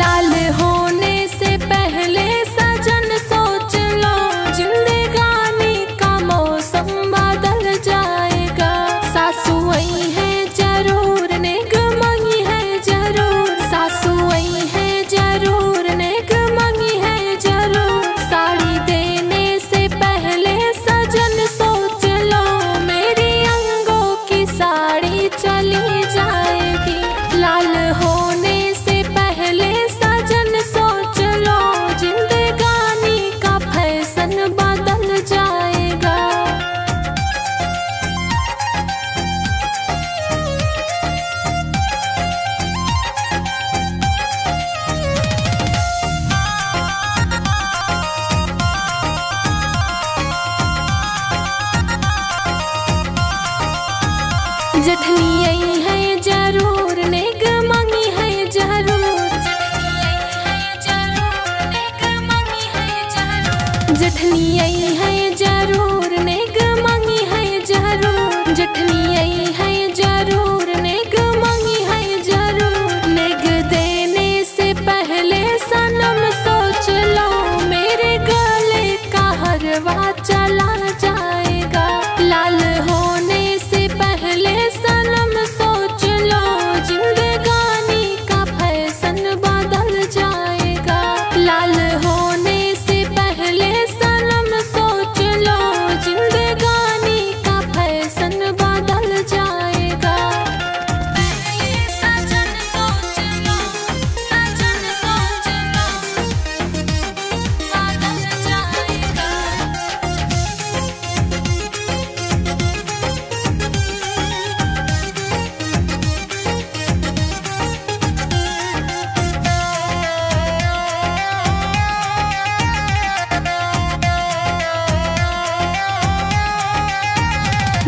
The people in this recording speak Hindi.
el. जठनी आई है, ज़रूर ने मांगी है, ज़रूर। जठनी आई है, ज़रूर ने मांगी है, ज़रूर। जठनी आई है, ज़रूर ने मांगी है, ज़रूर। नेग देने से पहले सनम सोच लो, मेरे गले का हरवा चला जाए।